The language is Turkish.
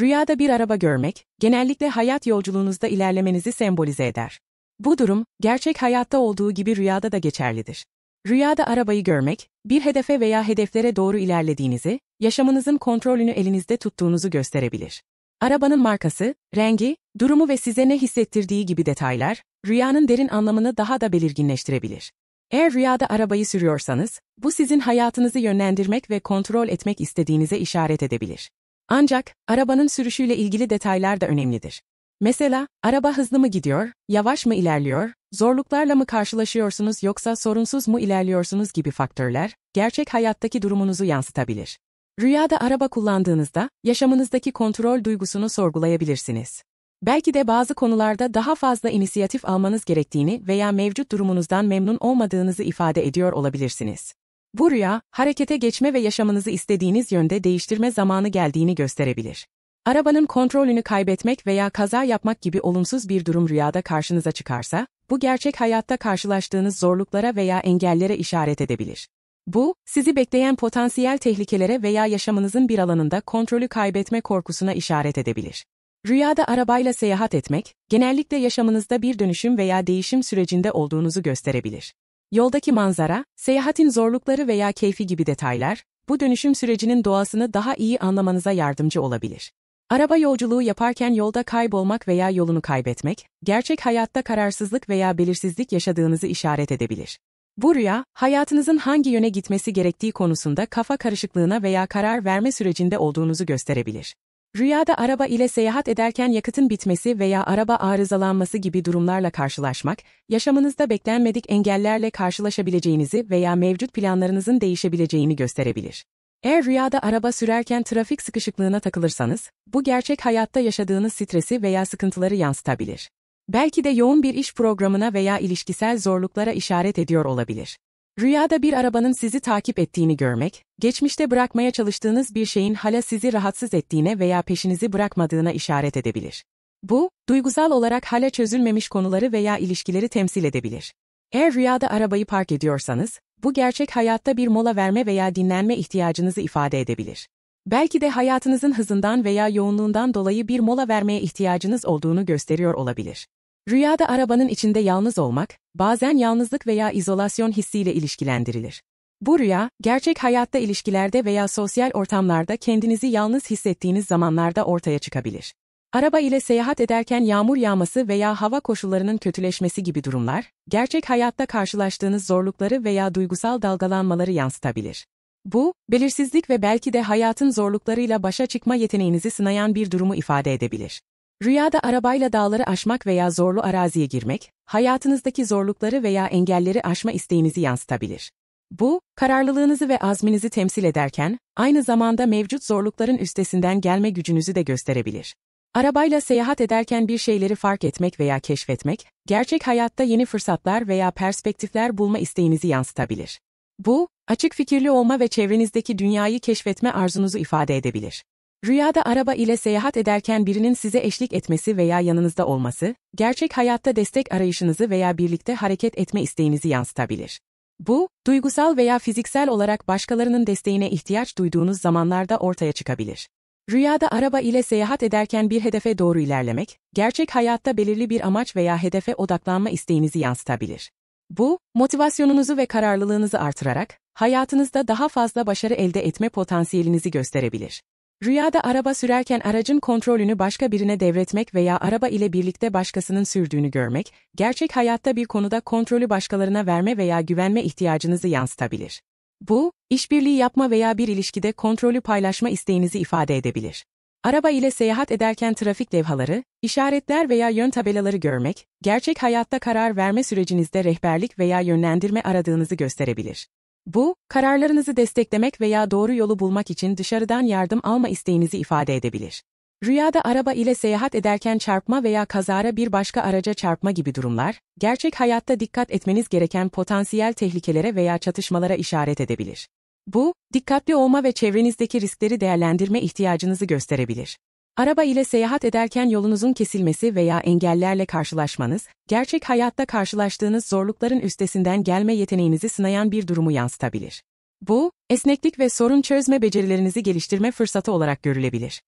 Rüyada bir araba görmek, genellikle hayat yolculuğunuzda ilerlemenizi sembolize eder. Bu durum, gerçek hayatta olduğu gibi rüyada da geçerlidir. Rüyada arabayı görmek, bir hedefe veya hedeflere doğru ilerlediğinizi, yaşamınızın kontrolünü elinizde tuttuğunuzu gösterebilir. Arabanın markası, rengi, durumu ve size ne hissettirdiği gibi detaylar, rüyanın derin anlamını daha da belirginleştirebilir. Eğer rüyada arabayı sürüyorsanız, bu sizin hayatınızı yönlendirmek ve kontrol etmek istediğinize işaret edebilir. Ancak, arabanın sürüşüyle ilgili detaylar da önemlidir. Mesela, araba hızlı mı gidiyor, yavaş mı ilerliyor, zorluklarla mı karşılaşıyorsunuz yoksa sorunsuz mu ilerliyorsunuz gibi faktörler, gerçek hayattaki durumunuzu yansıtabilir. Rüyada araba kullandığınızda, yaşamınızdaki kontrol duygusunu sorgulayabilirsiniz. Belki de bazı konularda daha fazla inisiyatif almanız gerektiğini veya mevcut durumunuzdan memnun olmadığınızı ifade ediyor olabilirsiniz. Bu rüya, harekete geçme ve yaşamınızı istediğiniz yönde değiştirme zamanı geldiğini gösterebilir. Arabanın kontrolünü kaybetmek veya kaza yapmak gibi olumsuz bir durum rüyada karşınıza çıkarsa, bu gerçek hayatta karşılaştığınız zorluklara veya engellere işaret edebilir. Bu, sizi bekleyen potansiyel tehlikelere veya yaşamınızın bir alanında kontrolü kaybetme korkusuna işaret edebilir. Rüyada arabayla seyahat etmek, genellikle yaşamınızda bir dönüşüm veya değişim sürecinde olduğunuzu gösterebilir. Yoldaki manzara, seyahatin zorlukları veya keyfi gibi detaylar, bu dönüşüm sürecinin doğasını daha iyi anlamanıza yardımcı olabilir. Araba yolculuğu yaparken yolda kaybolmak veya yolunu kaybetmek, gerçek hayatta kararsızlık veya belirsizlik yaşadığınızı işaret edebilir. Bu rüya, hayatınızın hangi yöne gitmesi gerektiği konusunda kafa karışıklığına veya karar verme sürecinde olduğunuzu gösterebilir. Rüyada araba ile seyahat ederken yakıtın bitmesi veya araba arızalanması gibi durumlarla karşılaşmak, yaşamınızda beklenmedik engellerle karşılaşabileceğinizi veya mevcut planlarınızın değişebileceğini gösterebilir. Eğer rüyada araba sürerken trafik sıkışıklığına takılırsanız, bu gerçek hayatta yaşadığınız stresi veya sıkıntıları yansıtabilir. Belki de yoğun bir iş programına veya ilişkisel zorluklara işaret ediyor olabilir. Rüyada bir arabanın sizi takip ettiğini görmek, geçmişte bırakmaya çalıştığınız bir şeyin hala sizi rahatsız ettiğine veya peşinizi bırakmadığına işaret edebilir. Bu, duygusal olarak hala çözülmemiş konuları veya ilişkileri temsil edebilir. Eğer rüyada arabayı park ediyorsanız, bu gerçek hayatta bir mola verme veya dinlenme ihtiyacınızı ifade edebilir. Belki de hayatınızın hızından veya yoğunluğundan dolayı bir mola vermeye ihtiyacınız olduğunu gösteriyor olabilir. Rüyada arabanın içinde yalnız olmak, bazen yalnızlık veya izolasyon hissiyle ilişkilendirilir. Bu rüya, gerçek hayatta ilişkilerde veya sosyal ortamlarda kendinizi yalnız hissettiğiniz zamanlarda ortaya çıkabilir. Araba ile seyahat ederken yağmur yağması veya hava koşullarının kötüleşmesi gibi durumlar, gerçek hayatta karşılaştığınız zorlukları veya duygusal dalgalanmaları yansıtabilir. Bu, belirsizlik ve belki de hayatın zorluklarıyla başa çıkma yeteneğinizi sınayan bir durumu ifade edebilir. Rüyada arabayla dağları aşmak veya zorlu araziye girmek, hayatınızdaki zorlukları veya engelleri aşma isteğinizi yansıtabilir. Bu, kararlılığınızı ve azminizi temsil ederken, aynı zamanda mevcut zorlukların üstesinden gelme gücünüzü de gösterebilir. Arabayla seyahat ederken bir şeyleri fark etmek veya keşfetmek, gerçek hayatta yeni fırsatlar veya perspektifler bulma isteğinizi yansıtabilir. Bu, açık fikirli olma ve çevrenizdeki dünyayı keşfetme arzunuzu ifade edebilir. Rüyada araba ile seyahat ederken birinin size eşlik etmesi veya yanınızda olması, gerçek hayatta destek arayışınızı veya birlikte hareket etme isteğinizi yansıtabilir. Bu, duygusal veya fiziksel olarak başkalarının desteğine ihtiyaç duyduğunuz zamanlarda ortaya çıkabilir. Rüyada araba ile seyahat ederken bir hedefe doğru ilerlemek, gerçek hayatta belirli bir amaç veya hedefe odaklanma isteğinizi yansıtabilir. Bu, motivasyonunuzu ve kararlılığınızı artırarak, hayatınızda daha fazla başarı elde etme potansiyelinizi gösterebilir. Rüyada araba sürerken aracın kontrolünü başka birine devretmek veya araba ile birlikte başkasının sürdüğünü görmek, gerçek hayatta bir konuda kontrolü başkalarına verme veya güvenme ihtiyacınızı yansıtabilir. Bu, işbirliği yapma veya bir ilişkide kontrolü paylaşma isteğinizi ifade edebilir. Araba ile seyahat ederken trafik levhaları, işaretler veya yön tabelaları görmek, gerçek hayatta karar verme sürecinizde rehberlik veya yönlendirme aradığınızı gösterebilir. Bu, kararlarınızı desteklemek veya doğru yolu bulmak için dışarıdan yardım alma isteğinizi ifade edebilir. Rüyada araba ile seyahat ederken çarpma veya kazara bir başka araca çarpma gibi durumlar, gerçek hayatta dikkat etmeniz gereken potansiyel tehlikelere veya çatışmalara işaret edebilir. Bu, dikkatli olma ve çevrenizdeki riskleri değerlendirme ihtiyacınızı gösterebilir. Araba ile seyahat ederken yolunuzun kesilmesi veya engellerle karşılaşmanız, gerçek hayatta karşılaştığınız zorlukların üstesinden gelme yeteneğinizi sınayan bir durumu yansıtabilir. Bu, esneklik ve sorun çözme becerilerinizi geliştirme fırsatı olarak görülebilir.